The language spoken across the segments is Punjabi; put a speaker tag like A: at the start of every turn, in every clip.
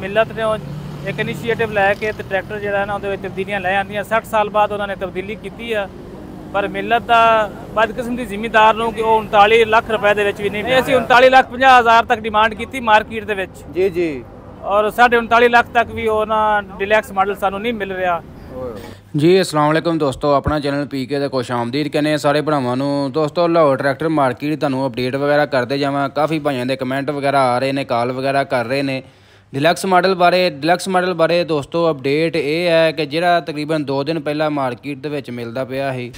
A: ਮਿਲਤ ਨੇ ਉਹ ਇੱਕ ਇਨੀਸ਼ੀਏਟਿਵ ਲੈ ਕੇ ਤੇ ਟਰੈਕਟਰ ਜਿਹੜਾ ਨਾ ਉਹਦੇ ਵਿੱਚ ਤਬਦੀਲੀਆਂ ਲੈ ਆਂਦੀਆਂ 60 ਸਾਲ ਬਾਅਦ ਉਹਨਾਂ ਨੇ ਤਬਦੀਲੀ ਕੀਤੀ ਆ। ਪਰ ਮਿਲਤ ਦਾ ਬਦ ਕਿਸਮ ਦੀ ਜ਼ਿਮੀਦਾਰ ਨੂੰ ਕਿ ਉਹ 39 ਲੱਖ ਰੁਪਏ ਦੇ ਵਿੱਚ ਵੀ ਨਹੀਂ ਅਸੀਂ 39 ਲੱਖ 50 ਹਜ਼ਾਰ ਤੱਕ ਡਿਮਾਂਡ ਕੀਤੀ ਮਾਰਕੀਟ ਦੇ ਵਿੱਚ।
B: ਜੀ ਜੀ।
A: ਔਰ ਸਾਡੇ 39 ਲੱਖ ਤੱਕ ਵੀ ਉਹ ਨਾ ਡਿਲੈਕਸ ਮਾਡਲ ਸਾਨੂੰ ਨਹੀਂ ਮਿਲ ਰਿਹਾ।
C: ਜੀ ਅਸਲਾਮ ਵਾਲੇਕਮ ਦੋਸਤੋ ਆਪਣਾ ਚੈਨਲ ਪੀਕੇ ਦਾ ਖੁਸ਼ ਆਮਦੀਦ ਕਹਿੰਦੇ ਸਾਰੇ ਭਰਾਵਾਂ ਨੂੰ ਦੋਸਤੋ ਲਾਹੌਰ ਟਰੈਕਟਰ ਮਾਰਕੀਟ ਤੁਹਾਨੂੰ ਅਪਡੇਟ ਵਗੈਰਾ ਕਰਦੇ ਜਾਵਾਂ। ਕਾਫੀ ਭਾਈਆਂ ਦੇ ਕਮੈਂਟ ਵਗੈਰਾ ਆ ਰਹੇ ਨੇ ਕਾਲ ਵਗੈਰਾ ਕਰ ਰਹੇ ਨੇ। ਡਿਲੈਕਸ ਮਾਡਲ ਬਾਰੇ ਡਿਲੈਕਸ ਮਾਡਲ ਬਾਰੇ ਦੋਸਤੋ ਅਪਡੇਟ ਇਹ ਹੈ ਕਿ ਜਿਹੜਾ ਤਕਰੀਬਨ 2 ਦਿਨ ਪਹਿਲਾਂ ਮਾਰਕੀਟ ਦੇ ਵਿੱਚ ਮਿਲਦਾ ਪਿਆ ਸੀ,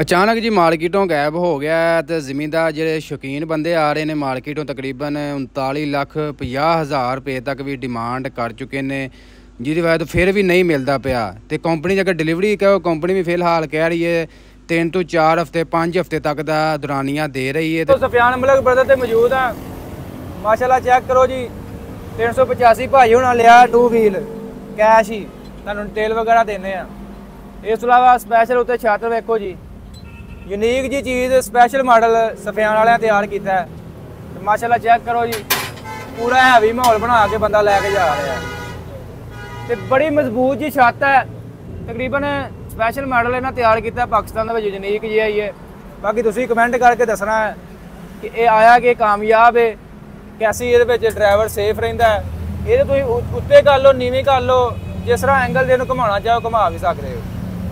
C: ਅਚਾਨਕ ਜੀ ਮਾਰਕੀਟੋਂ ਗਾਇਬ ਹੋ ਗਿਆ ਹੈ ਤੇ ਜ਼ਮੀਨਦਾਰ ਜਿਹੜੇ ਸ਼ੌਕੀਨ ਬੰਦੇ ਆ ਰਹੇ ਨੇ ਮਾਰਕੀਟੋਂ ਤਕਰੀਬਨ 39 ਲੱਖ 50 ਹਜ਼ਾਰ ਰੁਪਏ ਤੱਕ ਵੀ ਡਿਮਾਂਡ ਕਰ ਚੁੱਕੇ ਨੇ, ਜਿਹਦੀ ਵਜ੍ਹਾ ਤੋਂ ਫਿਰ ਵੀ ਨਹੀਂ ਮਿਲਦਾ ਪਿਆ। ਤੇ ਕੰਪਨੀ ਜੇਕਰ ਡਿਲੀਵਰੀ ਕਹੋ ਕੰਪਨੀ ਵੀ ਫਿਲਹਾਲ ਕਹਿ ਰਹੀ ਹੈ 3 ਤੋਂ 4 ਹਫ਼ਤੇ 5 ਹਫ਼ਤੇ ਤੱਕ ਦਾ ਦੁਰਾਨੀਆਂ ਦੇ ਰਹੀ ਹੈ ਤੇ
B: ਸਫਿਆਨ ਮਲਕ ਬ੍ਰਦਰ ਤੇ ਮੌਜੂਦ ਆ। ਮਾਸ਼ਾਅੱਲਾ ਚੈੱਕ ਕਰੋ ਜੀ। 385 ਭਾਈ ਹੁਣਾਂ ਲਿਆ 2 ਵੀਲ ਕੈਸ਼ ਹੀ। ਤੁਹਾਨੂੰ ਡਿਟੇਲ ਵਗੈਰਾ ਦਿੰਦੇ ਆ ਇਸ ਤੋਂ ਇਲਾਵਾ ਸਪੈਸ਼ਲ ਉੱਤੇ ਛਾਤਰ ਵੇਖੋ ਜੀ। ਯੂਨੀਕ ਜੀ ਚੀਜ਼ ਸਪੈਸ਼ਲ ਮਾਡਲ ਸਫਿਆਨ ਵਾਲਿਆਂ ਤਿਆਰ ਕੀਤਾ ਹੈ। ਤੇ ਮਾਸ਼ਾਅੱਲਾ ਚੈੱਕ ਕਰੋ ਜੀ। ਪੂਰਾ ਹੈਵੀ ਮਾਹੌਲ ਬਣਾ ਕੇ ਬੰਦਾ ਲੈ ਕੇ ਜਾ ਰਿਹਾ ਹੈ। ਤੇ ਬੜੀ ਮਜ਼ਬੂਤ ਜੀ ਛੱਤ ਹੈ। ਤਕਰੀਬਨ ਸਪੈਸ਼ਲ ਮਾਡਲ ਇਹਨਾਂ ਤਿਆਰ ਕੀਤਾ ਪਾਕਿਸਤਾਨ ਦੇ ਵਿੱਚ ਯੂਨੀਕ ਜੀ ਆਈ ਹੈ ਬਾਕੀ ਤੁਸੀਂ ਕਮੈਂਟ ਕਰਕੇ ਦੱਸਣਾ ਹੈ ਕਿ ਇਹ ਆਇਆ ਕਿ ਕਾਮਯਾਬ ਹੈ। ਕਿ ਅਸੀਂ ਇਹਦੇ ਵਿੱਚ ਡਰਾਈਵਰ ਸੇਫ ਰਹਿੰਦਾ ਇਹਦੇ ਤੁਸੀਂ ਉੱਤੇ ਕਰ ਲਓ, ਨੀਵੀਂ ਕਰ ਲਓ। ਜਿਸ ਤਰ੍ਹਾਂ ਐਂਗਲ ਦੇ ਨੂੰ ਘੁਮਾਉਣਾ ਚਾਹੋ, ਘੁਮਾ ਵੀ ਸਕਦੇ ਹੋ।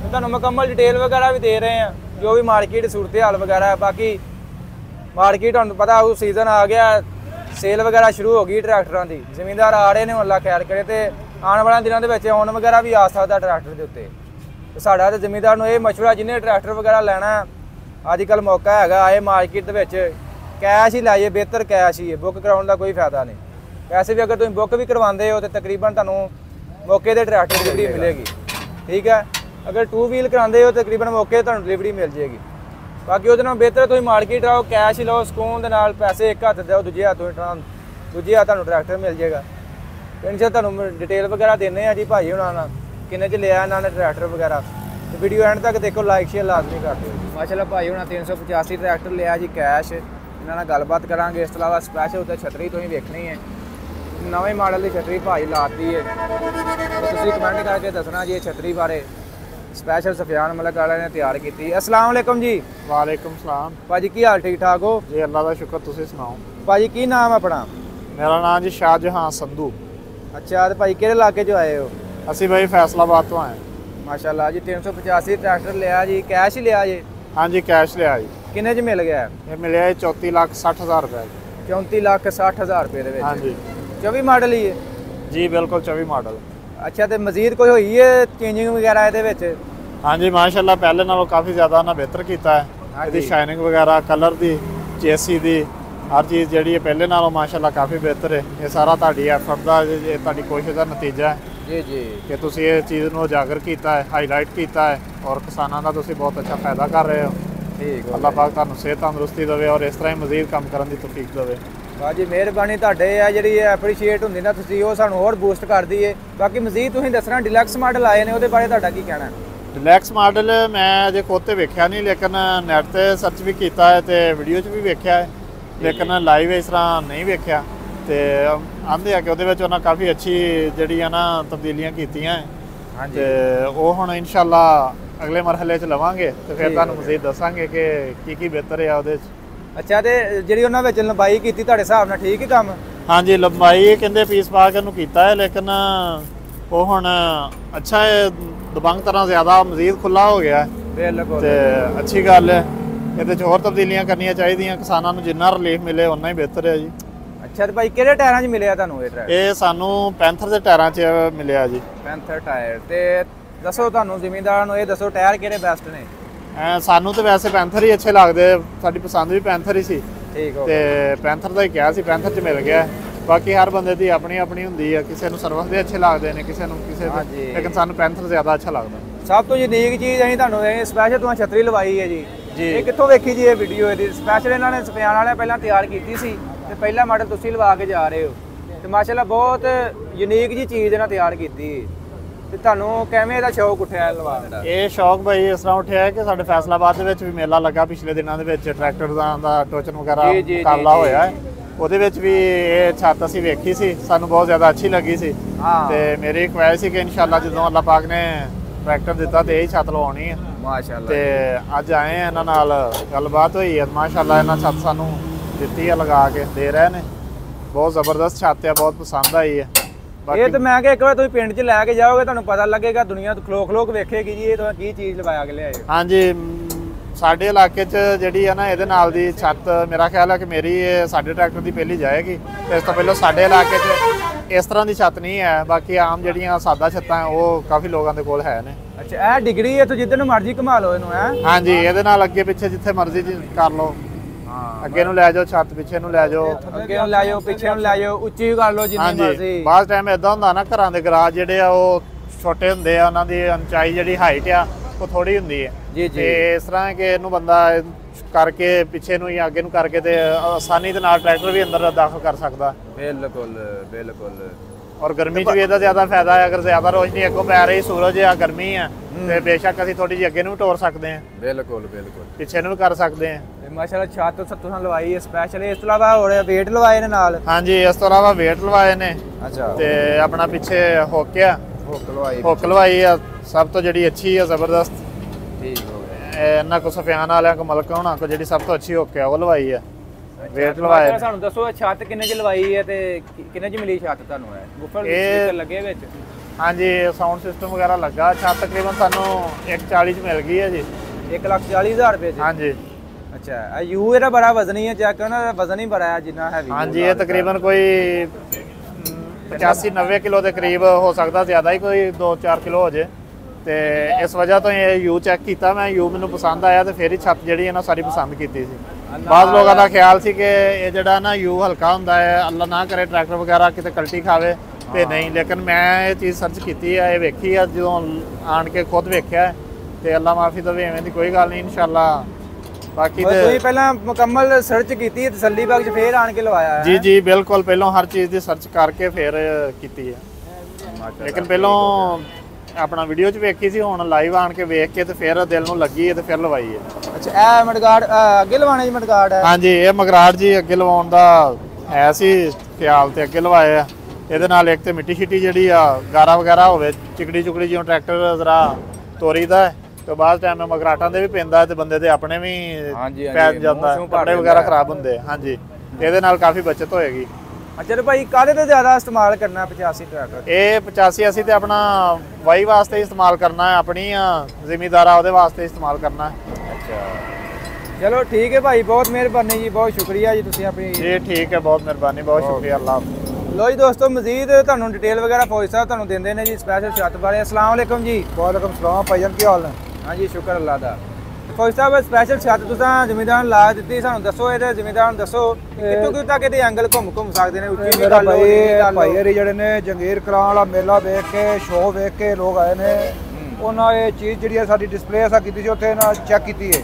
B: ਤੁਹਾਨੂੰ ਮੁਕੰਮਲ ਡਿਟੇਲ ਵਗੈਰਾ ਵੀ ਦੇ ਰਹੇ ਆ ਜੋ ਵੀ ਮਾਰਕੀਟ ਸੂਰਤ ਹਾਲ ਵਗੈਰਾ ਬਾਕੀ ਮਾਰਕੀਟ ਤੁਹਾਨੂੰ ਪਤਾ, ਉਹ ਸੀਜ਼ਨ ਆ ਗਿਆ। ਸੇਲ ਵਗੈਰਾ ਸ਼ੁਰੂ ਹੋ ਗਈ ਟਰੈਕਟਰਾਂ ਦੀ। ਜ਼ਮੀਂਦਾਰ ਆ ਰਹੇ ਨੇ, ਹੁਣ ਅੱਲਾ ਖੈਰ ਕਰੇ ਤੇ ਆਉਣ ਵਾਲੇ ਦਿਨਾਂ ਦੇ ਵਿੱਚ ਆਉਣ ਵਗੈਰਾ ਵੀ ਆ ਸਕਦਾ ਟਰੈਕਟਰ ਦੇ ਉੱਤੇ। ਤੇ ਸਾਡਾ ਤੇ ਜ਼ਿਮੀਂਦਾਰ ਨੂੰ ਇਹ ਮਸ਼ਵਰਾ ਜਿਹਨੇ ਟਰੈਕਟਰ ਵਗੈਰਾ ਲੈਣਾ ਅੱਜ ਕੱਲ ਮੌਕਾ ਹੈਗਾ ਆਏ ਮਾਰਕੀਟ ਦੇ ਵਿੱਚ। ਕੈਸ਼ ਹੀ ਲਾਈਏ, ਬਿਹਤਰ ਕੈਸ਼ ਹੀ ਹੈ, ਬੁੱਕ ਕਰਾਉਣ ਦਾ ਕੋਈ ਫਾਇਦਾ ਨਹੀਂ। ਪੈਸੇ ਵੀ ਅਗਰ ਤੁਸੀਂ ਬੁੱਕ ਵੀ ਕਰਵਾਉਂਦੇ ਹੋ ਤੇ ਤਕਰੀਬਨ ਤੁਹਾਨੂੰ ਮੌਕੇ ਤੇ ਟਰੈਕਟਰ ਡਿਲੀਵਰੀ ਮਿਲੇਗੀ। ਠੀਕ ਹੈ? ਅਗਰ 2 ਵੀਲ ਕਰਾਉਂਦੇ ਹੋ, ਤਕਰੀਬਨ ਮੌਕੇ ਤੇ ਤੁਹਾਨੂੰ ਡਿਲੀਵਰੀ ਮਿਲ ਜੇਗੀ ਬਾਕੀ ਉਹਦੇ ਨਾਲ ਬਿਹਤਰ ਤੁਸੀਂ ਮਾਰਕੀਟ ਆਓ, ਕੈਸ਼ ਹੀ ਲਓ, ਸਕੂਨ ਦੇ ਨਾਲ ਪੈਸੇ ਇੱਕ ਹੱਥ ਦਿਓ, ਦੂਜੇ ਹੱਥੋਂ ਦੂਜੇ ਹੱਥ ਤੁਹਾਨੂੰ ਟਰੈਕਟਰ ਮਿਲ ਜੇਗਾ ਟੈਨਸ਼ਨ ਤੁਹਾਨੂੰ ਡਿਟੇਲ ਵਗੈਰਾ ਦਿੰਨੇ ਆ ਜੀ ਭਾਈ ਹੁਣਾਂ ਨਾਲ, ਕਿੰਨੇ ਚ ਲਿਆ ਇਹਨਾਂ ਨੇ ਟਰੈਕਟਰ ਵਗੈਰਾ। ਤੇ ਵੀਡੀਓ ਐਂਡ ਤੱਕ ਦੇਖੋ ਲਾਈਕ ਸ਼ੇਅਰ ਲਾਜ਼ਮੀ ਕਰ ਦਿਓ ਜੀ। ਮਾਸ਼ਾਅੱਲਾ ਭਾਈ ਹੁਣਾਂ 385 ਟਰੈਕਟਰ ਲਿਆ ਜੀ, ਕੈਸ਼। ਇਹਨਾਂ ਨਾਲ ਗੱਲਬਾਤ ਕਰਾਂਗੇ। ਇਸ ਤੋਂ ਇਲਾਵਾ ਸਪੈਸ਼ਲ ਉੱਤੇ ਛਤਰੀ ਤੁਸੀਂ ਵੇਖਣੀ ਹੈ। ਨਵੇਂ ਮਾਡਲ ਦੀ ਛਤਰੀ ਭਾਈ ਲਾਤੀ ਹੈ ਤੇ ਤੁਸੀਂ ਕਮੈਂਟ ਕਰਕੇ ਦੱਸਣਾ ਜੀ ਇਹ ਛਤਰੀ ਬਾਰੇ। ਸਪੈਸ਼ਲ ਸਫਿਆਨ ਮਲਕ ਵਾਲਿਆਂ ਨੇ ਤਿਆਰ ਕੀਤੀ। ਅਸਲਾਮ ਜੀ।
D: ਵਾਲੇਕੁਮ ਸਲਾਮ।
B: ਭਾਜੀ ਕੀ ਹਾਲ ਠੀਕ ਠਾਕ ਹੋ?
D: ਜੀ ਅੱਲਾ ਦਾ ਸ਼ੁਕਰ ਤੁਸੀਂ ਸੁਣਾਓ?
B: ਭਾਜੀ ਕੀ ਨਾਮ ਆਪਣਾ?
D: ਮੇਰਾ ਨਾਮ ਜੀ ਸ਼ਾਹਜਹਾਂ ਸੰਧੂ।
B: ਅੱਛਾ ਤੇ ਭਾਈ ਕਿਹੜੇ ਇਲਾਕੇ ਚੋਂ ਆਏ ਹੋ?
D: ਅਸੀਂ ਬਈ ਫੈਸਲਾਬਾਦ ਤੋਂ ਆਏ
B: ਮਾਸ਼ਾਅੱਲਾ ਜੀ 385 ਟਰੈਕਟਰ ਲਿਆ ਜੀ। ਕੈਸ਼ ਹੀ ਲਿਆ ਜੀ?
D: ਹਾਂਜੀ ਕੈਸ਼ ਲਿਆ ਜੀ।
B: ਕਿੰਨੇ ਚ ਮਿਲ ਗਿਆ?
D: ਇਹ ਮਿਲਿਆ ਜੀ 34 ਲੱਖ 60 ਹਜ਼ਾਰ ਰੁਪਏ ਜੀ।
B: 34 ਲੱਖ 60 ਹਜ਼ਾਰ ਰੁਪਏ ਦੇ ਵਿੱਚ।
D: ਹਾਂਜੀ।
B: 24 ਮਾਡਲ ਹੀ ਹੈ?
D: ਜੀ ਬਿਲਕੁਲ 24 ਮਾਡਲ।
B: ਅੱਛਾ ਤੇ ਮਜ਼ੀਦ ਕੋਈ ਹੋਈ ਹੈ ਚੇਂਜਿੰਗ ਵਗੈਰਾ ਇਹਦੇ ਵਿੱਚ?
D: ਹਾਂਜੀ ਮਾਸ਼ਾਅੱਲਾ ਪਹਿਲੇ ਨਾਲੋਂ ਕਾਫੀ ਜ਼ਿਆਦਾ ਉਹਨਾਂ ਬਿਹਤਰ ਕੀਤਾ ਹੈ। ਇਹਦੀ ਸ਼ਾਈਨਿੰਗ ਵਗੈਰਾ ਕਲਰ ਦੀ ਚੇਸੀ ਦੀ ਹਰ ਚੀਜ਼ ਜਿਹੜੀ ਹੈ ਪਹਿਲੇ ਨਾਲੋਂ ਮਾਸ਼ਾਅੱਲਾ ਕਾਫੀ ਬਿਹਤਰ ਹੈ। ਇਹ ਸਾਰਾ ਤੁਹਾਡੀ ਐਫਰਟ ਦਾ ਇਹ ਤੁਹਾਡੀ ਕੋਸ਼ਿਸ਼ ਦਾ ਨਤੀਜਾ ਹੈ।
B: ਜੀ ਜੀ।
D: ਕਿ ਤੁਸੀਂ ਇਹ ਚੀਜ਼ ਨੂੰ ਉਜਾਗਰ ਕੀਤਾ ਹੈ ਹਾਈਲਾਈਟ ਕੀਤਾ ਹੈ ਔਰ ਕਿਸਾਨਾਂ ਦਾ ਤੁਸੀਂ ਬਹੁਤ ਅੱਛਾ ਫਾਇਦਾ ਕਰ ਰਹੇ ਹੋ।
B: ਠੀਕ
D: ਅੱਲਾਹ ਪਾਕ ਤੁਹਾਨੂੰ ਸਿਹਤ ਤੰਦਰੁਸਤੀ ਦੇਵੇ ਔਰ ਇਸ ਤਰ੍ਹਾਂ ਹੀ ਮਜ਼ੀਦ ਕੰਮ ਕਰਨ ਦੀ ਤੌਫੀਕ ਦੇਵੇ।
B: ਬਾਜੀ ਮਿਹਰਬਾਨੀ ਤੁਹਾਡੇ ਆ ਜਿਹੜੀ ਐਪਰੀਸ਼ੀਏਟ ਹੁੰਦੀ ਨਾ ਤੁਸੀਂ ਉਹ ਸਾਨੂੰ ਹੋਰ ਬੂਸਟ ਕਰਦੀ ਏ ਬਾਕੀ ਮਜ਼ੀਦ ਤੁਸੀਂ ਦੱਸਣਾ ਡਿਲੈਕਸ ਮਾਡਲ ਆਏ ਨੇ ਉਹਦੇ ਬਾਰੇ ਤੁਹਾਡਾ ਕੀ ਕਹਿਣਾ? ਹੈ
D: ਰਿਲੈਕਸ ਮਾਡਲ ਮੈਂ ਅਜੇ ਖੁਦ ਤੇ ਵੇਖਿਆ ਨਹੀਂ ਲੇਕਿਨ ਨੈਟ ਤੇ ਸਰਚ ਵੀ ਕੀਤਾ ਹੈ ਤੇ ਵੀਡੀਓ 'ਚ ਵੀ ਵੇਖਿਆ ਹੈ। ਲੇਕਿਨ ਲਾਈਵ ਇਸ ਤਰ੍ਹਾਂ ਨਹੀਂ ਵੇਖਿਆ। ਤੇ ਆਂਦੇ ਆ ਕਿ ਉਹਦੇ ਵਿੱਚ ਉਹਨਾਂ ਕਾਫੀ ਅੱਛੀ ਜਿਹੜੀ ਆ ਨਾ ਤਬਦੀਲੀਆਂ ਕੀਤੀਆਂ
B: ਹਾਂਜੀ।
D: ਤੇ ਉਹ ਹੁਣ ਇਨਸ਼ਾਅੱਲਾ ਅਗਲੇ ਮਰਹਲੇ 'ਚ ਲਵਾਂਗੇ ਤੇ ਫਿਰ ਤੁਹਾਨੂੰ
B: ਹੈ।
D: ਮਜ਼ੀਦ ਦੱਸਾਂਗੇ ਕਿ ਕੀ ਕੀ ਬਿਹਤਰ ਆ ਉਹਦੇ 'ਚ।
B: ਅੱਛਾ ਤੇ ਜਿਹੜੀ ਉਹਨਾਂ ਵਿੱਚ ਲੰਬਾਈ ਕੀਤੀ ਤੁਹਾਡੇ ਹਿਸਾਬ ਨਾਲ ਠੀਕ ਹੀ ਕੰਮ?
D: ਹਾਂਜੀ ਲੰਬਾਈ ਕਹਿੰਦੇ ਪੀਸ ਪਾ ਕੇ ਇਹਨੂੰ ਕੀਤਾ ਹੈ ਲੇਕਿਨ ਉਹ ਹੁਣ ਅੱਛਾ ਹੈ ਦਬੰਗ ਤਰ੍ਹਾਂ ਜ਼ਿਆਦਾ ਮਜ਼ੀਦ ਖੁੱਲਾ ਹੋ ਗਿਆ ਹੈ।
B: ਬਿਲਕੁਲ।
D: ਤੇ ਅੱਛੀ ਗੱਲ ਹੈ ਇਹਦੇ 'ਚ ਹੋਰ ਤਬਦੀਲੀਆਂ ਕਰਨੀਆਂ ਚਾਹੀਦੀਆਂ ਕਿਸਾਨਾਂ ਨੂੰ ਜਿੰਨਾ ਰਿਲੀਫ ਮਿਲੇ ਉਨਾ ਹੀ ਬਿਹਤਰ ਹੈ ਜੀ।
B: ਅੱਛਾ ਤੇ ਭਾਈ ਕਿਹੜੇ ਟਾਇਰਾਂ 'ਚ ਮਿਲਿਆ ਤੁਹਾਨੂੰ ਇਹ ਟਰੈਕ?
D: ਇਹ ਸਾਨੂੰ ਪੈਂਥਰ ਦੇ ਟਾਇਰਾਂ 'ਚ ਮਿਲਿਆ ਜੀ।
B: Panther tyre. ਤੇ ਦੱਸੋ ਤੁਹਾਨੂੰ ਜ਼ਿਮੀਂਦਾਰਾਂ ਨੂੰ ਇਹ ਦੱਸੋ ਟਾਇਰ ਕਿਹੜੇ ਬੈਸਟ ਨੇ?
D: ਸਾਨੂੰ ਤੇ ਵੈਸੇ ਪੈਂਥਰ ਹੀ ਅੱਛੇ ਲੱਗਦੇ ਸਾਡੀ ਪਸੰਦ ਵੀ ਪੈਂਥਰ ਹੀ ਸੀ।
B: ਠੀਕ ਹੋ
D: ਤੇ ਪੈਂਥਰ ਦਾ ਹੀ ਕਿਹਾ ਸੀ ਪੈਂਥਰ 'ਚ ਮਿਲ ਗਿਆ। ਬਾਕੀ ਹਰ ਬੰਦੇ ਦੀ ਆਪਣੀ ਆਪਣੀ ਹੁੰਦੀ ਹੈ ਕਿਸੇ ਨੂੰ ਸਰਵਿਸ ਦੇ ਅੱਛੇ ਲੱਗਦੇ ਨੇ ਕਿਸੇ ਨੂੰ ਕਿਸੇ। ਦੇ ਲੇਕਿਨ ਸਾਨੂੰ ਪੈਂਥਰ ਜ਼ਿਆਦਾ ਅੱਛਾ ਲੱਗਦਾ।
B: ਸਭ ਤੋਂ ਯੂਨੀਕ ਚੀਜ਼ ਅਸੀਂ ਤੁਹਾਨੂੰ ਇਹ ਸਪੈਸ਼ਲ ਤੋਂ ਛਤਰੀ ਲਵਾਈ ਹੈ ਜੀ।
D: ਜੀ।
B: ਇਹ ਕਿੱਥੋਂ ਵੇਖੀ ਜੀ ਇਹ ਵੀਡੀਓ ਇਹਦੀ? ਸਪੈਸ਼ਲ ਇਹਨਾਂ ਨੇ ਸਪਿਆਨ ਵਾਲਿਆਂ ਪਹਿਲਾਂ ਤਿਆਰ ਕੀਤੀ ਸੀ ਤੇ ਪਹਿਲਾ ਮਾਡਲ ਤੁਸੀਂ ਲਵਾ ਕੇ ਜਾ ਰਹੇ ਹੋ। ਤੇ ਮਾਸ਼ਾਅੱਲਾ ਬਹੁਤ ਯੂਨੀਕ ਜੀ ਚੀਜ਼ ਇਹਨਾਂ ਤਿਆਰ ਕੀਤੀ। ਤੇ ਤੁਹਾਨੂੰ ਕਿਵੇਂ ਇਹਦਾ ਸ਼ੌਕ ਉੱਠਿਆ ਲਵਾਉਣ ਦਾ
D: ਇਹ ਸ਼ੌਕ ਭਾਈ ਇਸ ਤਰ੍ਹਾਂ ਉੱਠਿਆ ਕਿ ਸਾਡੇ ਫੈਸਲਾਬਾਦ ਦੇ ਵਿੱਚ ਵੀ ਮੇਲਾ ਲੱਗਾ ਪਿਛਲੇ ਦਿਨਾਂ ਦੇ ਵਿੱਚ ਟਰੈਕਟਰ ਦਾ ਦਾ ਟੋਚਨ ਵਗੈਰਾ
B: ਜੀ।
D: ਹੋਇਆ। ਹੈ ਉਹਦੇ ਵਿੱਚ ਵੀ ਇਹ ਛੱਤ ਅਸੀਂ ਵੇਖੀ ਸੀ ਸਾਨੂੰ ਬਹੁਤ ਜ਼ਿਆਦਾ ਅੱਛੀ ਲੱਗੀ ਸੀ। ਤੇ ਮੇਰੀ ਖੁਆਇਸ਼ ਸੀ ਕਿ ਇਨਸ਼ਾਅੱਲਾ ਜਦੋਂ ਅੱਲਾਹ ਪਾਕ ਨੇ ਟਰੈਕਟਰ ਦਿੱਤਾ ਤੇ ਇਹ ਛੱਤ ਲਵਾਉਣੀ ਹੈ
B: ਮਾਸ਼ਾਅੱਲਾ
D: ਤੇ ਅੱਜ ਆਏ ਆ ਇਹਨਾਂ ਨਾਲ ਗੱਲਬਾਤ ਹੋਈ ਹੈ ਮਾਸ਼ਾਅੱਲਾ ਇਹਨਾਂ ਛੱਤ ਸਾਨੂੰ ਦਿੱਤੀ ਹੈ ਲਗਾ ਕੇ ਦੇ ਰਹੇ ਨੇ। ਬਹੁਤ ਜ਼ਬਰਦਸਤ ਛੱਤ ਹੈ ਬਹੁਤ ਪਸੰਦ ਆਈ ਹੈ
B: ਇਹ ਤਾਂ ਮੈਂ ਕਿ ਇੱਕ ਵਾਰ ਤੁਸੀਂ ਪਿੰਡ 'ਚ ਲੈ ਕੇ ਜਾਓਗੇ ਤੁਹਾਨੂੰ ਪਤਾ ਲੱਗੇਗਾ ਦੁਨੀਆ ਤੋਂ ਖਲੋਕ ਖਲੋਕ ਵੇਖੇਗੀ ਜੀ ਇਹ ਤਾਂ ਕੀ ਚੀਜ਼ ਲਵਾਇਆ ਕੇ ਲਿਆਏ।
D: ਹਾਂਜੀ ਸਾਡੇ ਇਲਾਕੇ 'ਚ ਜਿਹੜੀ ਹੈ ਨਾ ਇਹਦੇ ਨਾਲ ਦੀ ਛੱਤ ਮੇਰਾ ਖਿਆਲ ਹੈ ਕਿ ਮੇਰੀ ਸਾਡੇ ਟਰੈਕਟਰ ਦੀ ਪਹਿਲੀ ਜਾਏਗੀ। ਇਸ ਤੋਂ ਪਹਿਲਾਂ ਸਾਡੇ ਇਲਾਕੇ 'ਚ ਇਸ ਤਰ੍ਹਾਂ ਦੀ ਛੱਤ ਨਹੀਂ ਹੈ ਬਾਕੀ ਆਮ ਜਿਹੜੀਆਂ ਸਾਦਾ ਛੱਤਾਂ ਉਹ ਕਾਫੀ ਲੋਕਾਂ ਦੇ ਕੋਲ ਹੈ ਨੇ।
B: ਅੱਛਾ ਇਹ ਡਿਗਰੀ ਹੈ ਤੂੰ ਜਿੱਦਨ ਮਰਜ਼ੀ ਘੁਮਾ ਲਓ ਇਹਨੂੰ ਹੈ?
D: ਹਾਂਜੀ ਇਹਦੇ ਨਾਲ ਅੱਗੇ ਪਿੱਛੇ ਜਿੱਥੇ ਮਰਜ਼ੀ ਕਰ ਲਓ। ਅੱਗੇ ਨੂੰ ਲੈ ਜਾਓ ਛੱਤ ਪਿੱਛੇ ਨੂੰ ਲੈ ਜਾਓ।
B: ਅੱਗੇ ਨੂੰ ਲੈ ਜਾਓ ਪਿੱਛੇ ਨੂੰ ਲੈ ਜਾਓ ਉੱਚੀ ਕਰ ਲਓ ਜਿੰਨੀ
D: ਹਾਂਜੀ
B: ਮਰਜ਼ੀ।
D: ਬਾਅਦ ਟਾਈਮ ਇਦਾਂ ਹੁੰਦਾ ਨਾ ਘਰਾਂ ਦੇ ਗਰਾਜ ਜਿਹੜੇ ਆ ਉਹ ਛੋਟੇ ਹੁੰਦੇ ਆ ਉਹਨਾਂ ਦੀ ਉਚਾਈ ਜਿਹੜੀ ਹਾਈਟ ਆ ਉਹ ਥੋੜੀ ਹੁੰਦੀ ਹੈ।
B: ਜੀ, ਜੀ।
D: ਤੇ ਇਸ ਤਰ੍ਹਾਂ ਹੈ ਕਿ ਇਹਨੂੰ ਬੰਦਾ ਕਰਕੇ ਪਿੱਛੇ ਨੂੰ ਜਾਂ ਅੱਗੇ ਨੂੰ ਕਰਕੇ ਤੇ ਆਸਾਨੀ ਦੇ ਨਾਲ ਟਰੈਕਟਰ ਵੀ ਅੰਦਰ ਦਾਖਲ ਕਰ ਸਕਦਾ।
B: ਬਿਲਕੁਲ ਬਿਲਕੁਲ।
D: ਔਰ ਗਰਮੀ 'ਚ ਵੀ ਇਹਦਾ ਜ਼ਿਆਦਾ ਫਾਇਦਾ ਹੈ ਅਗਰ ਜ਼ਿਆਦਾ ਰੋਸ਼ਨੀ ਅੱਗੋਂ ਪੈ ਰਹੀ ਸੂਰਜ ਆ ਗਰਮੀ ਆ ਤੇ ਬੇਸ਼ੱਕ ਅਸੀਂ ਥੋੜੀ ਜਿਹੀ ਅੱਗੇ ਨੂੰ ਵੀ ਟੋਰ ਸਕਦੇ ਹਾਂ।
B: ਬਿਲਕੁਲ ਬਿਲਕੁਲ।
D: ਪਿੱਛੇ ਨੂੰ ਵੀ ਕਰ ਸਕਦੇ ਹਾਂ।
B: ਮਾਸ਼ਾਅੱਲਾ ਛੱਤ ਸੱਤੋਂ ਨਾਲ ਲਵਾਈ ਹੈ ਸਪੈਸ਼ਲ ਇਸ ਤੋਂ ਇਲਾਵਾ ਹੋਰ ਵੇਟ ਲਵਾਏ ਨੇ ਨਾਲ?
D: ਹਾਂਜੀ ਇਸ ਤੋਂ ਇਲਾਵਾ ਵੇਟ ਲਵਾਏ ਨੇ।
B: ਅੱਛਾ।
D: ਤੇ ਆਪਣਾ ਪਿੱਛੇ ਹੁੱਕ ਆ।
B: ਹੁੱਕ ਲਵਾਈ।
D: ਹੁੱਕ ਲਵਾਈ ਆ ਸਭ ਤੋਂ ਜਿਹੜੀ ਅੱਛੀ ਆ ਜ਼ਬਰਦਸਤ।
B: ਠੀਕ ਹੋ ਗਿਆ।
D: ਇਹ ਇਹਨਾਂ ਕੋ ਸਫਿਆਨ ਵਾਲਿਆਂ ਕੋ ਮਲਕ ਹੋਣਾ ਕੋ ਜਿਹੜੀ ਸਭ ਤੋਂ ਅੱਛੀ ਹੁੱਕ ਆ ਉਹ ਲਵਾਈ ਆ। ਵੇਟ ਲਵਾਏ
B: ਮਾਸ਼ਾਅੱਲਾ ਸਾਨੂੰ ਦੱਸੋ ਛੱਤ ਕਿੰਨੇ ਚ ਲਵਾਈ ਹੈ ਤੇ ਕਿੰਨੇ ਚ ਮਿਲੀ ਛੱਤ ਤੁਹਾਨੂੰ ਹੈ ਗੁੱਫਰ ਸਪੀਕਰ ਲੱਗੇ ਵਿੱਚ?
D: ਹਾਂਜੀ ਸਾਊਂਡ ਸਿਸਟਮ ਵਗੈਰਾ ਲੱਗਾ। ਛੱਤ ਤਕਰੀਬਨ ਸਾਨੂੰ 140 ਚ ਮਿਲ ਗਈ ਹੈ ਜੀ।
B: 1 ਲੱਖ 40 ਹਜ਼ਾਰ ਰੁਪਏ ਚ?
D: ਹਾਂਜੀ।
B: ਅੱਛਾ ਯੂ ਇਹਦਾ ਬੜਾ ਵਜ਼ਨੀ ਹੈ ਚੈੱਕ ਕਰੋ ਨਾ ਇਹਦਾ ਵਜ਼ਨ ਹੀ ਬੜਾ ਹੈ ਜਿੰਨਾ ਹੈਵੀ
D: ਹਾਂਜੀ ਇਹ ਤਕਰੀਬਨ ਕੋਈ 85 90 ਕਿਲੋ ਦੇ ਕਰੀਬ ਹੋ ਸਕਦਾ ਜ਼ਿਆਦਾ ਹੀ ਕੋਈ 2-4 ਕਿਲੋ ਹੋ ਜੇ। ਤੇ ਇਸ ਵਜ੍ਹਾ ਤੋਂ ਇਹ ਯੂ ਚੈੱਕ ਕੀਤਾ ਮੈਂ ਯੂ ਮੈਨੂੰ ਪਸੰਦ ਆਇਆ ਤੇ ਫਿਰ ਹੀ ਛੱਤ ਜਿਹੜੀ ਹੈ ਨਾ ਸਾਰੀ ਪਸੰਦ ਕੀਤੀ ਸੀ। ਬਾਅਦ ਲੋਕਾਂ ਦਾ ਖਿਆਲ ਸੀ ਕਿ ਇਹ ਜਿਹੜਾ ਨਾ ਯੂ ਹਲਕਾ ਹੁੰਦਾ ਹੈ ਅੱਲਾ ਨਾ ਕਰੇ ਟਰੈਕਟਰ ਵਗੈਰਾ ਕਿਤੇ ਕਲਟੀ ਖਾਵੇ ਤੇ ਨਹੀਂ ਲੇਕਿਨ ਮੈਂ ਇਹ ਚੀਜ਼ ਸਰਚ ਕੀਤੀ ਹੈ ਇਹ ਵੇਖੀ ਹੈ ਜਦੋਂ ਆਣ ਕੇ ਖੁਦ ਵੇਖਿਆ ਹੈ, ਤੇ ਅੱਲਾ ਮਾਫੀ ਦੇਵੇ ਐਵੇਂ ਦੀ ਕੋਈ ਗੱਲ ਨਹੀਂ ਇਨਸ਼ਾਅੱਲਾ ਬਾਕੀ ਤੇ
B: ਤੁਸੀਂ ਪਹਿਲਾਂ ਮੁਕੰਮਲ ਸਰਚ ਕੀਤੀ ਹੈ ਤਸੱਲੀ ਬਖਸ਼ ਫੇਰ ਆਣ ਕੇ ਲਵਾਇਆ ਹੈ
D: ਜੀ ਜੀ ਬਿਲਕੁਲ ਪਹਿਲਾਂ ਹਰ ਚੀਜ਼ ਦੀ ਸਰਚ ਕਰਕੇ ਫਿਰ ਕੀਤੀ ਹੈ। ਲੇਕਿਨ ਪਹਿਲਾਂ ਆਪਣਾ ਵੀਡੀਓ 'ਚ ਵੇਖੀ ਸੀ ਹੁਣ ਲਾਈਵ ਆਣ ਕੇ ਵੇਖ ਕੇ ਤੇ ਫਿਰ ਦਿਲ ਨੂੰ ਲੱਗੀ ਹੈ ਤੇ ਫਿਰ ਲਵਾਈ ਹੈ।
B: ਅੱਛਾ ਇਹ ਮਡਗਾਰਡ ਅੱਗੇ ਲਵਾਣੇ ਜੀ ਮਡਗਾਰਡ ਹੈ
D: ਹਾਂਜੀ ਇਹ ਮਗਰਾਟ ਜੀ ਅੱਗੇ ਲਵਾਉਣ ਦਾ ਹੈ ਸੀ ਖਿਆਲ ਤੇ ਅੱਗੇ ਲਵਾਏ ਆ ਇਹਦੇ ਨਾਲ ਇੱਕ ਤੇ ਮਿੱਟੀ ਛਿੱਟੀ ਜਿਹੜੀ ਆ ਗਾਰਾ ਵਗੈਰਾ ਹੋਵੇ ਚਿਕੜੀ ਚੁਕੜੀ ਜਿਉਂ ਟਰੈਕਟਰ ਜ਼ਰਾ ਤੋਰੀਦਾ ਹੈ, ਤੇ ਬਾਅਦ ਟਾਈਮ ਮਗਰਾਟਾਂ ਦੇ ਵੀ ਪੈਂਦਾ ਤੇ ਬੰਦੇ ਦੇ ਆਪਣੇ ਵੀ
B: ਹਾਂਜੀ,
D: ਪੈ ਜਾਂਦਾ ਕੱਪੜੇ ਵਗੈਰਾ। ਖਰਾਬ ਹੁੰਦੇ ਹਾਂਜੀ। ਇਹਦੇ ਨਾਲ ਕਾਫੀ ਬਚਤ ਹੋਏਗੀ।
B: ਅੱਛਾ ਤੇ ਭਾਈ ਕਾਹਦੇ ਤੇ ਜ਼ਿਆਦਾ ਇਸਤੇਮਾਲ ਕਰਨਾ 85 ਟਰੈਕਟਰ?
D: ਇਹ 85 ਅਸੀਂ ਤੇ ਆਪਣਾ ਵਾਈ ਵਾਸਤੇ ਇਸਤੇਮਾਲ ਕਰਨਾ ਹੈ ਆਪਣੀ ਜ਼ਿਮੀਦਾਰਾ ਉਹਦੇ ਵਾਸਤੇ ਇਸਤੇਮਾਲ ਕਰਨਾ ਹੈ।
B: ਅੱਛਾ। ਚਲੋ ਠੀਕ ਹੈ ਭਾਈ ਬਹੁਤ ਮਿਹਰਬਾਨੀ ਜੀ ਬਹੁਤ ਸ਼ੁਕਰੀਆ ਜੀ ਤੁਸੀਂ ਆਪਣੀ
D: ਜੀ ਠੀਕ ਹੈ ਬਹੁਤ ਮਿਹਰਬਾਨੀ ਬਹੁਤ ਸ਼ੁਕਰੀਆ ਅੱਲਾਹ
B: ਲੋ ਜੀ ਦੋਸਤੋ ਮਜ਼ੀਦ ਤੁਹਾਨੂੰ ਡਿਟੇਲ ਵਗੈਰਾ ਫੌਜ ਸਾਹਿਬ ਤੁਹਾਨੂੰ ਦਿੰਦੇ ਨੇ ਜੀ ਸਪੈਸ਼ਲ ਛੱਤ ਬਾਰੇ ਅਸਲਾਮ ਜੀ।
E: ਵਾਲੇਕਮ ਸਲਾਮ ਭਾਈਜਾਨ ਕੀ ਹਾਲ ਨੇ?
B: ਹਾਂਜੀ ਸ਼ੁਕਰ ਅੱਲਾ ਦਾ। ਫੌਜ ਸਾਹਿਬ ਸਪੈਸ਼ਲ ਛੱਤ ਤੁਸੀਂ ਜ਼ਿਮੀਦਾਰ ਲਾ ਦਿੱਤੀ ਸਾਨੂੰ ਦੱਸੋ ਇਹਦੇ ਜ਼ਿਮੀਦਾਰ ਦੱਸੋ ਕਿੱਥੋਂ ਕਿੱਥੋਂ ਤੱਕ ਇਹਦੇ ਐਂਗਲ ਘੁੰਮ ਘੁੰਮ ਸਕਦੇ ਨੇ ਉੱਚੀ ਵੀ ਕਰ ਲਓ
E: ਭਾਈ ਹਰੀ ਜਿਹੜੇ ਨੇ ਜੰਗੀਰ ਕਲਾਂ ਵਾਲਾ ਮੇਲਾ ਵੇਖ ਕੇ ਸ਼ੋਅ ਵੇਖ ਕੇ ਲੋਕ ਆਏ ਨੇ। ਉਹਨਾਂ ਇਹ ਚੀਜ਼ ਜਿਹੜੀ ਹੈ ਸਾਡੀ ਡਿਸਪਲੇ ਅਸਾਂ ਕੀਤੀ ਸੀ ਉੱਥੇ ਨਾ ਚੈੱਕ ਕੀਤੀ ਹੈ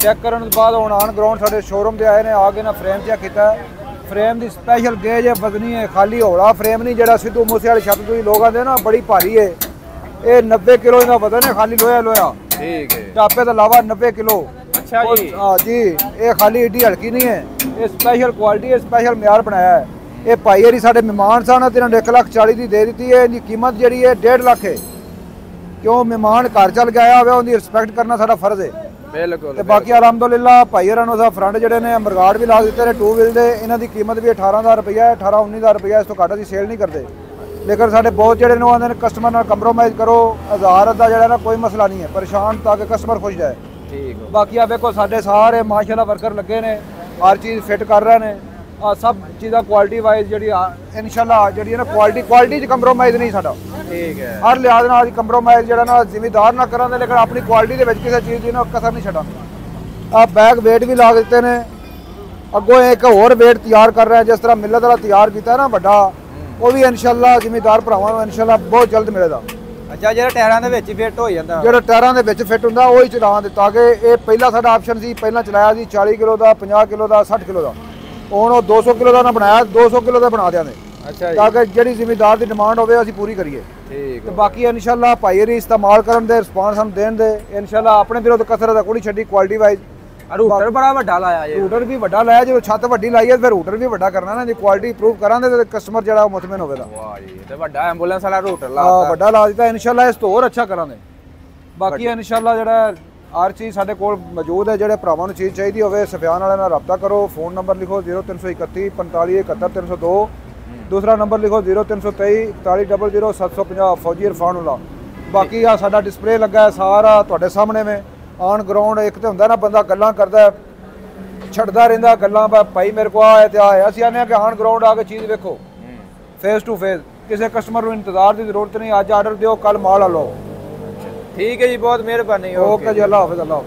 E: ਚੈੱਕ ਕਰਨ ਤੋਂ ਬਾਅਦ ਹੁਣ ਆਨ ਗਰਾਊਂਡ ਸਾਡੇ ਸ਼ੋਰੂਮ ਤੇ ਆਏ ਨੇ ਆ ਕੇ ਨਾ ਫਰੇਮ ਚੈੱਕ ਕੀਤਾ। ਫਰੇਮ ਦੀ ਸਪੈਸ਼ਲ ਗੇਜ ਹੈ ਵਜ਼ਨੀ ਹੈ ਖਾਲੀ ਹੌਲਾ ਫਰੇਮ ਨਹੀਂ ਜਿਹੜਾ ਸਿੱਧੂ ਮੂਸੇ ਵਾਲੀ ਛੱਤ ਤੁਸੀਂ ਲੋਕ ਆਂਦੇ ਨਾ ਬੜੀ ਭਾਰੀ ਹੈ ਇਹ 90 ਕਿਲੋ ਦਾ ਵਜ਼ਨ ਹੈ ਖਾਲੀ ਲੋਹਾ ਲੋਹਾ ਤੋਂ ਇਲਾਵਾ 90 ਕਿਲੋ।
B: ਅੱਛਾ
E: ਉਹ-
B: ਜੀ
E: ਹਾਂ ਜੀ ਇਹ ਖਾਲੀ ਏਡੀ ਹਲਕੀ ਨਹੀਂ ਹੈ। ਇਹ ਸਪੈਸ਼ਲ ਕੁਆਲਿਟੀ ਹੈ ਸਪੈਸ਼ਲ ਮਿਆਰ ਬਣਾਇਆ ਹੈ। ਇਹ ਭਾਈ ਹਰੀ ਸਾਡੇ ਮਹਿਮਾਨ ਸਨ ਤੇ ਇਹਨਾਂ ਨੇ 1 ਲੱਖ 40 ਦੀ ਦੇ ਦਿੱਤੀ ਹੈ। ਇਹਦੀ ਕੀਮਤ ਜਿਹੜੀ ਹੈ 1.5 ਲੱਖ ਹੈ। ਕਿਉਂ ਮਹਿਮਾਨ ਘਰ ਚੱਲ ਆਇਆ ਹੋਵੇ ਉਹਦੀ ਰਿਸਪੈਕਟ ਕਰਨਾ ਸਾਡਾ ਫਰਜ਼ ਹੈ।
B: ਬਿਲਕੁਲ
E: ਤੇ ਬਾਕੀ ਅਲਹਮਦੁਲਿਲਾ ਭਾਈ ਹਰਾਂ ਨੂੰ ਉਹਦਾ ਫਰੰਟ ਜਿਹੜੇ ਨੇ ਮਰਗਾੜ ਵੀ ਲਾ ਦਿੱਤੇ ਨੇ ਟੂ ਵੀਲ ਦੇ। ਇਹਨਾਂ ਦੀ ਕੀਮਤ ਵੀ 18000 ਰੁਪਇਆ ਹੈ 18 19000 ਰੁਪਇਆ ਇਸ ਤੋਂ ਘੱਟ ਅਸੀਂ ਸੇਲ ਨਹੀਂ ਕਰਦੇ। ਲੇਕਿਨ ਸਾਡੇ ਬਹੁਤ ਜਿਹੜੇ ਨੇ ਉਹ ਆਉਂਦੇ ਨੇ ਕਸਟਮਰ ਨਾਲ ਕੰਪਰੋਮਾਈਜ਼ ਕਰੋ ਹਜ਼ਾਰ ਦਾ ਜਿਹੜਾ ਨਾ ਕੋਈ ਮਸਲਾ ਨਹੀਂ ਹੈ ਪਰੇਸ਼ਾਨ ਤਾਂ ਕਿ ਕਸਟਮਰ ਖੁਸ਼ ਜਾਏ।
B: ਠੀਕ ਹੋ।
E: ਬਾਕੀ ਆ ਵੇਖੋ ਸਾਡੇ ਸਾਰੇ ਮਾਸ਼ਾਅੱਲਾ ਵਰਕਰ ਲੱਗੇ ਨੇ ਹਰ ਚੀਜ਼ ਫਿੱਟ ਕਰ ਰਹੇ ਨੇ ਆ ਸਭ ਚੀਜ਼ਾਂ ਕੁਆਲਿਟੀ ਵਾਈਜ਼ ਜਿਹੜੀ ਆ ਇਨਸ਼ਾਅੱਲਾ ਜਿਹੜੀ ਹੈ ਨਾ ਕੁਆਲਿਟੀ ਕੁਆਲਿਟੀ 'ਚ ਕੰਪਰੋਮਾਈਜ਼ ਨਹੀਂ ਸਾਡਾ।
B: ਠੀਕ ਹੈ।
E: ਹਰ ਲਿਹਾਜ਼ ਨਾਲ ਅਸੀਂ ਕੰਪਰੋਮਾਈਜ਼ ਜਿਹੜਾ ਨਾ ਜ਼ਿਮੀਦਾਰ ਨਾ ਕਰਾਂਗੇ ਲੇਕਿਨ ਆਪਣੀ ਕੁਆਲਿਟੀ ਦੇ ਵਿੱਚ ਕਿਸੇ ਚੀਜ਼ ਦੀ ਨਾ ਕਸਰ ਨਹੀਂ ਛੱਡਾਂਗੇ। ਆ ਬੈਗ weight ਵੀ ਲਾ ਦਿੱਤੇ ਨੇ ਅੱਗੋਂ ਇੱਕ ਹੋਰ weight ਤਿਆਰ ਕਰ ਰਿਹਾ ਜਿਸ ਤਰ੍ਹਾਂ ਮਿਲਤ ਵਾਲਾ ਤਿਆਰ ਕੀਤਾ ਨਾ ਵੱਡਾ ਉਹ ਵੀ ਇਨਸ਼ਾਅੱਲਾ ਜ਼ਿਮੀਦਾਰ ਭਰਾਵਾਂ ਨੂੰ ਇਨਸ਼ਾਅੱਲਾ ਬਹੁਤ ਜਲਦ ਮਿਲੇਗਾ।
B: ਅੱਛਾ ਜਿਹੜਾ ਟਾਇਰਾਂ ਦੇ ਵਿੱਚ ਫਿੱਟ ਹੋ ਜਾਂਦਾ।
E: ਜਿਹੜਾ ਟਾਇਰਾਂ ਦੇ ਵਿੱਚ ਫਿੱਟ ਹੁੰਦਾ ਉਹ ਹੀ ਚਲਾਉਣ ਦਿੱਤਾ ਕਿ ਇਹ ਪਹਿਲਾ ਸਾਡਾ ਆਪਸ਼ਨ ਸੀ ਪਹਿਲਾਂ ਚਲਾਇਆ ਸੀ 40 ਕਿਲੋ ਦਾ 50 ਕਿਲੋ ਦਾ 60 ਕਿਲੋ ਦਾ। ਹੁਣ ਉਹ 200 ਕਿਲੋ ਦਾ ਨਾ ਬਣਾਇਆ 200 ਕਿਲੋ ਦਾ ਬਣਾ ਦਿਆਂਗੇ
B: ਅੱਛਾ
E: ਤਾਂ ਕਿ ਜਿਹੜੀ ਜ਼ਿਮੀਦਾਰ ਦੀ ਡਿਮਾਂਡ ਹੋਵੇ ਅਸੀਂ ਪੂਰੀ ਕਰੀਏ।
B: ਠੀਕ
E: ਤੇ ਬਾਕੀ ਇਨਸ਼ਾਅੱਲਾ ਭਾਈ ਰੀ ਇਸਤੇਮਾਲ ਕਰਨ ਦੇ ਰਿਸਪਾਂਸ ਸਾਨੂੰ ਦੇਣ ਦੇ ਇਨਸ਼ਾਅੱਲਾ ਆਪਣੇ ਦਿਲੋਂ ਤੋਂ ਕਸਰ ਦਾ ਕੋਈ ਛੱਡੀ ਕੁਆਲਿਟੀ ਵਾਈਜ਼
B: ਰੂਟਰ ਬੜਾ ਵੱਡਾ ਲਾਇਆ ਜੇ।
E: ਰੂਟਰ ਵੀ ਵੱਡਾ ਲਾਇਆ ਜੇ ਛੱਤ ਵੱਡੀ ਲਾਈ ਹੈ ਫਿਰ ਰੂਟਰ ਵੀ ਵੱਡਾ ਕਰਨਾ ਨਾ ਜੇ ਕੁਆਲਿਟੀ ਇੰਪਰੂਵ ਕਰਾਂਗੇ ਤੇ ਕਸਟਮਰ ਜਿਹੜਾ ਉਹ ਮਤਮਨ ਹੋਵੇਗਾ।
B: ਵਾਹ ਜੀ ਤੇ ਵੱਡਾ ਐਂਬੂਲੈਂਸ ਵਾਲਾ ਰੂਟਰ ਲਾਤਾ।
E: ਵੱਡਾ ਲਾ ਦਿੱਤਾ ਇਨਸ਼ਾਅੱਲਾ ਇਸ ਤੋਂ ਹੋਰ ਅੱਛਾ ਕਰਾਂਗੇ। ਬਾਕੀ ਇਨਸ਼ਾਅੱਲਾ ਜਿਹੜਾ ਹਰ ਚੀਜ਼ ਸਾਡੇ ਕੋਲ ਮੌਜੂਦ ਹੈ ਜਿਹੜੇ ਭਰਾਵਾਂ ਨੂੰ ਚੀਜ਼ ਚਾਹੀਦੀ ਹੋਵੇ ਸਫਿਆਨ ਵਾਲਿਆਂ ਨਾਲ ਰابطਾ ਕਰੋ ਫੋਨ ਨੰਬਰ ਲਿਖੋ 0331 4571 ਦੂਸਰਾ ਨੰਬਰ ਲਿਖੋ 0323 4100750 ਫੌਜੀ ਇਰਫਾਨ ਉਲਾ। ਬਾਕੀ ਆ ਸਾਡਾ ਡਿਸਪਲੇ ਲੱਗਾ ਹੈ ਸਾਰਾ ਤੁਹਾਡੇ ਸਾਹਮਣੇ ਮੇ ਔਨ ਗਰਾਊਂਡ ਇੱਕ ਤੇ ਹੁੰਦਾ ਨਾ ਬੰਦਾ ਗੱਲਾਂ ਕਰਦਾ ਛੱਡਦਾ ਰਹਿੰਦਾ ਗੱਲਾਂ ਭਾਈ ਮੇਰੇ ਕੋ ਆਇਆ ਤੇ ਆਇਆ। ਅਸੀਂ ਆਨੇ ਆ ਕਿ ਔਨ ਗਰਾਊਂਡ ਆ ਕੇ ਚੀਜ਼ ਵੇਖੋ। ਫੇਸ ਟੂ ਫੇਸ ਕਿਸੇ ਕਸਟਮਰ ਨੂੰ ਇੰਤਜ਼ਾਰ ਦੀ ਜ਼ਰੂਰਤ ਨਹੀਂ ਅੱਜ ਆਰਡਰ ਦਿਓ ਕੱਲ ਮਾਲ ਆ ਲਓ।
B: ਠੀਕ ਹੈ ਜੀ ਬਹੁਤ ਮਿਹਰਬਾਨੀ।
E: ਓਕੇ ਜੀ ਅੱਲਾਹ ਹਾਫਿਜ਼ ਅੱਲਾਹ